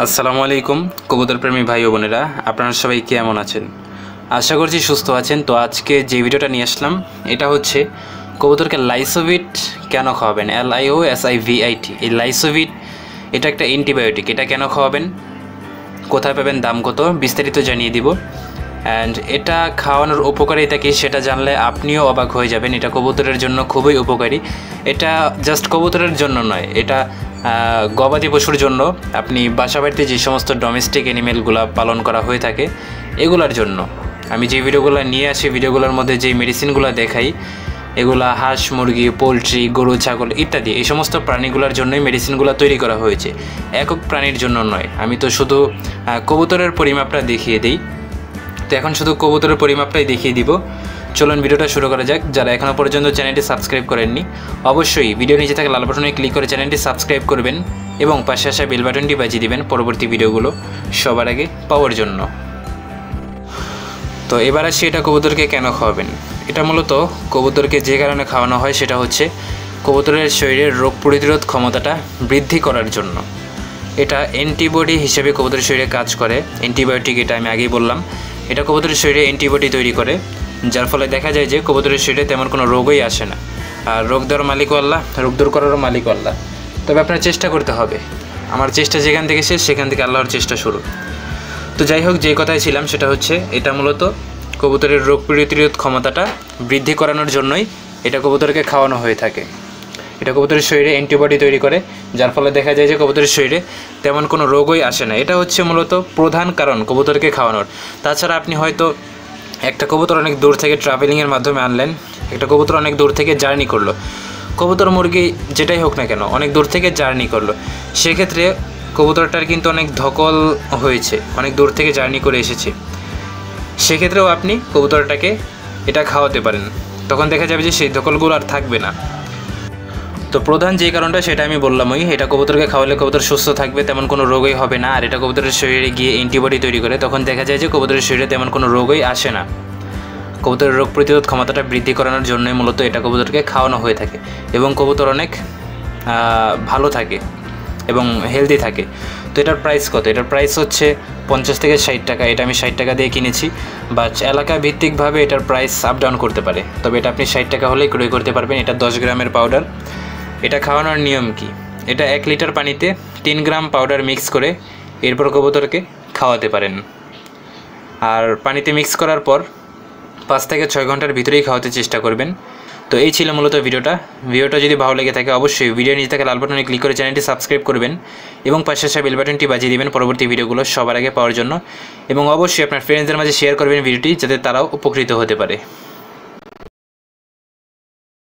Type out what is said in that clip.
আসসালামু আলাইকুম কবুতর প্রেমী ভাই ও বোনেরা। আপনারা সবাই কেমন আছেন? আশা করছি সুস্থ আছেন। তো আজকে যে ভিডিওটা নিয়ে আসলাম, এটা হচ্ছে কবুতরকে লাইসোভিট কেন খাওয়াবেন? L I O S I V I T এই লাইসোভিট, এটা একটা অ্যান্টিবায়োটিক। এটা কেন খাওয়াবেন? কোথায় পাবেন? দাম কত? বিস্তারিত জানিয়ে দিব। অ্যান্ড এটা খাওয়ানোর উপকারিতা কি সেটা জানলে আপনিও অবাক হয়ে যাবেন। এটা কবুতরের জন্য খুবই উপকারী। এটা জাস্ট কবুতরের জন্য নয়, এটা গবাদি পশুর জন্য। আপনি বাসা বাড়িতে যে সমস্ত ডোমেস্টিক অ্যানিমেলগুলো পালন করা হয়ে থাকে, এগুলার জন্য। আমি যে ভিডিওগুলো নিয়ে আসি, ভিডিওগুলোর মধ্যে যে মেডিসিনগুলো দেখাই, এগুলা হাঁস, মুরগি, পোলট্রি, গরু, ছাগল ইত্যাদি, এই সমস্ত প্রাণীগুলোর জন্যই মেডিসিনগুলো তৈরি করা হয়েছে। একক প্রাণীর জন্য নয়। আমি তো শুধু কবুতরের পরিমাপটা দেখিয়ে দিই। তো এখন শুধু কবুতরের পরিমাপটাই দেখিয়ে দিব। চলুন ভিডিওটা শুরু করা যাক। যারা এখনও পর্যন্ত চ্যানেলটি সাবস্ক্রাইব করেননি, অবশ্যই ভিডিও নিচে থাকা লাল বাটনে ক্লিক করে চ্যানেলটি সাবস্ক্রাইব করবেন এবং পাশে আসা বেল বাটনটি বাজিয়ে দিবেন পরবর্তী ভিডিওগুলো সবার আগে পাওয়ার জন্য। তো এবার আসি এটা কবুতরকে কেন খাওয়াবেন? এটা মূলত কবুতরকে যে কারণে খাওয়ানো হয় সেটা হচ্ছে কবুতরের শরীরের রোগ প্রতিরোধ ক্ষমতাটা বৃদ্ধি করার জন্য। এটা অ্যান্টিবডি হিসেবে কবুতরের শরীরে কাজ করে। অ্যান্টিবায়োটিক এটা আমি আগেই বললাম। এটা কবুতরের শরীরে অ্যান্টিবডি তৈরি করে, যার ফলে দেখা যায় যে কবুতরের শরীরে তেমন কোনো রোগই আসে না। আর রোগ দেওয়ার মালিকও আল্লাহ, রোগ দূর করারও মালিকও আল্লাহ। তবে আপনার চেষ্টা করতে হবে। আমার চেষ্টা যেখান থেকে শেষ, সেখান থেকে আল্লাহর চেষ্টা শুরু। তো যাই হোক, যে কথায় ছিলাম সেটা হচ্ছে, এটা মূলত কবুতরের রোগ প্রতিরোধ ক্ষমতাটা বৃদ্ধি করানোর জন্যই এটা কবুতরকে খাওয়ানো হয়ে থাকে। এটা কবুতরের শরীরে অ্যান্টিবডি তৈরি করে, যার ফলে দেখা যায় যে কবুতরের শরীরে তেমন কোনো রোগই আসে না। এটা হচ্ছে মূলত প্রধান কারণ কবুতরকে খাওয়ানোর। তাছাড়া আপনি হয়তো একটা কবুতর অনেক দূর থেকে ট্রাভেলিংয়ের মাধ্যমে আনলেন, একটা কবুতর অনেক দূর থেকে জার্নি করল। কবুতর মুরগি যেটাই হোক না কেন, অনেক দূর থেকে জার্নি করল। সেক্ষেত্রে কবুতরটার কিন্তু অনেক ধকল হয়েছে, অনেক দূর থেকে জার্নি করে এসেছে। সেক্ষেত্রেও আপনি কবুতরটাকে এটা খাওয়াতে পারেন। তখন দেখা যাবে যে সেই ধকলগুলো আর থাকবে না। তো প্রধান যে কারণটা সেটা আমি বললামই এটা কবুতরকে খাওয়ালে কবুতর সুস্থ থাকবে, তেমন কোনো রোগই হবে না। আর এটা কবুতরের শরীরে গিয়ে অ্যান্টিবডি তৈরি করে, তখন দেখা যায় যে কবুতরের শরীরে তেমন কোনো রোগই আসে না। কবুতরের রোগ প্রতিরোধ ক্ষমতাটা বৃদ্ধি করানোর জন্যই মূলত এটা কবুতরকে খাওয়ানো হয়ে থাকে এবং কবুতর অনেক ভালো থাকে এবং হেলদি থাকে। তো এটার প্রাইস কত? এটার প্রাইস হচ্ছে পঞ্চাশ থেকে ষাট টাকা। এটা আমি ষাট টাকা দিয়ে কিনেছি বা এলাকা ভিত্তিকভাবে এটার প্রাইস আপ ডাউন করতে পারে। তবে এটা আপনি ষাট টাকা হলেই ক্রয় করতে পারবেন। এটা দশ গ্রামের পাউডার এটা খাওয়ানোর নিয়ম কি? এটা এক লিটার পানিতে তিন গ্রাম পাউডার মিক্স করে এরপর কবুতরকে খাওয়াতে পারেন। আর পানিতে মিক্স করার পর পাঁচ থেকে ছয় ঘণ্টার ভিতরেই খাওয়াতে চেষ্টা করবেন। তো এই ছিল মূলত ভিডিওটা। ভিডিওটা যদি ভালো লেগে থাকে অবশ্যই ভিডিও নিচে থাকে লাল বাটনে ক্লিক করে চ্যানেলটি সাবস্ক্রাইব করবেন এবং পাশে আসা বেল বাটনটি বাজিয়ে দিবেন পরবর্তী ভিডিওগুলো সবার আগে পাওয়ার জন্য। এবং অবশ্যই আপনার ফ্রেন্ডসদের মাঝে শেয়ার করবেন ভিডিওটি যাতে তারাও উপকৃত হতে পারে।